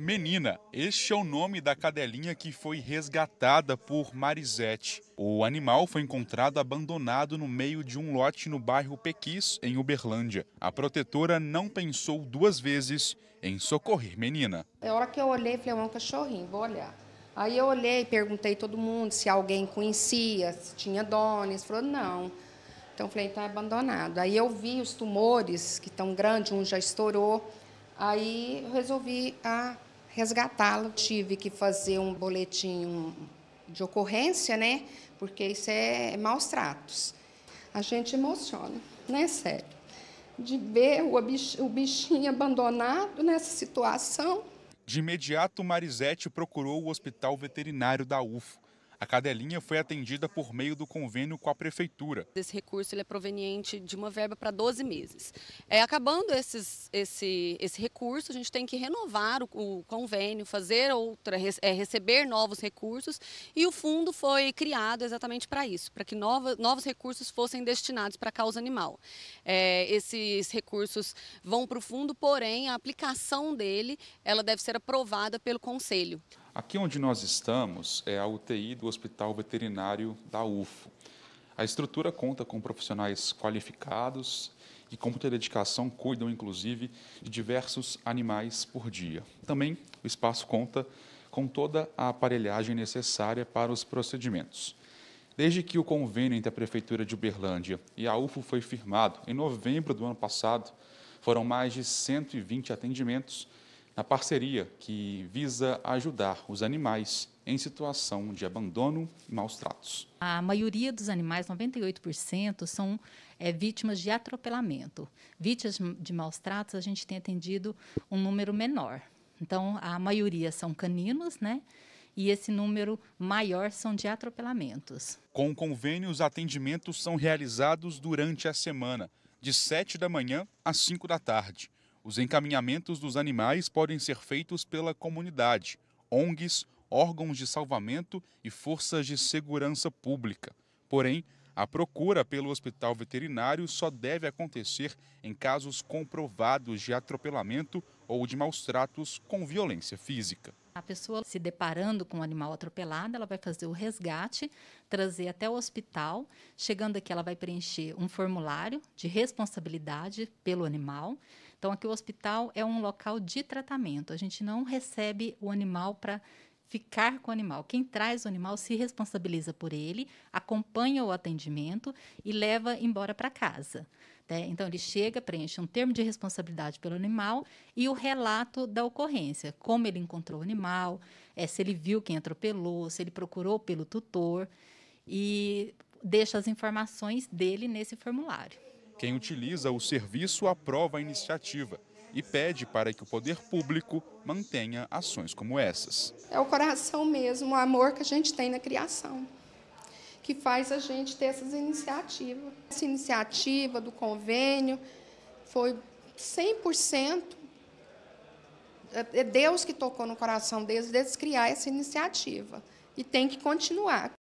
Menina, este é o nome da cadelinha que foi resgatada por Marisete. O animal foi encontrado abandonado no meio de um lote no bairro Pequis, em Uberlândia. A protetora não pensou duas vezes em socorrer Menina. A hora que eu olhei, falei, é um cachorrinho, vou olhar. Aí eu olhei, perguntei todo mundo se alguém conhecia, se tinha donos. Falou, não. Então eu falei, então é abandonado. Aí eu vi os tumores que estão grandes, um já estourou. Aí eu resolvi a resgatá-lo. Tive que fazer um boletim de ocorrência, né? Porque isso é maus tratos. A gente emociona, né? Sério. De ver o bichinho abandonado nessa situação. De imediato, Marisete procurou o hospital veterinário da UFO a cadelinha foi atendida por meio do convênio com a prefeitura. Esse recurso ele é proveniente de uma verba para 12 meses. É, acabando esses, esse, esse recurso, a gente tem que renovar o, o convênio, fazer outra, é, receber novos recursos e o fundo foi criado exatamente para isso, para que nova, novos recursos fossem destinados para a causa animal. É, esses recursos vão para o fundo, porém a aplicação dele ela deve ser aprovada pelo conselho. Aqui onde nós estamos é a UTI do Hospital Veterinário da UFO. A estrutura conta com profissionais qualificados e com muita dedicação cuidam, inclusive, de diversos animais por dia. Também o espaço conta com toda a aparelhagem necessária para os procedimentos. Desde que o convênio entre a Prefeitura de Uberlândia e a UFO foi firmado em novembro do ano passado, foram mais de 120 atendimentos na parceria que visa ajudar os animais em situação de abandono e maus tratos. A maioria dos animais, 98%, são é, vítimas de atropelamento. Vítimas de maus tratos, a gente tem atendido um número menor. Então, a maioria são caninos, né? E esse número maior são de atropelamentos. Com o convênio, os atendimentos são realizados durante a semana, de 7 da manhã às 5 da tarde. Os encaminhamentos dos animais podem ser feitos pela comunidade, ONGs, órgãos de salvamento e forças de segurança pública. Porém, a procura pelo hospital veterinário só deve acontecer em casos comprovados de atropelamento ou de maus tratos com violência física. A pessoa se deparando com um animal atropelado, ela vai fazer o resgate, trazer até o hospital. Chegando aqui, ela vai preencher um formulário de responsabilidade pelo animal. Então, aqui o hospital é um local de tratamento. A gente não recebe o animal para ficar com o animal. Quem traz o animal se responsabiliza por ele, acompanha o atendimento e leva embora para casa. Né? Então, ele chega, preenche um termo de responsabilidade pelo animal e o relato da ocorrência, como ele encontrou o animal, é, se ele viu quem atropelou, se ele procurou pelo tutor e deixa as informações dele nesse formulário. Quem utiliza o serviço aprova a iniciativa e pede para que o poder público mantenha ações como essas. É o coração mesmo, o amor que a gente tem na criação, que faz a gente ter essas iniciativas. Essa iniciativa do convênio foi 100% é Deus que tocou no coração deles, deles criar essa iniciativa. E tem que continuar.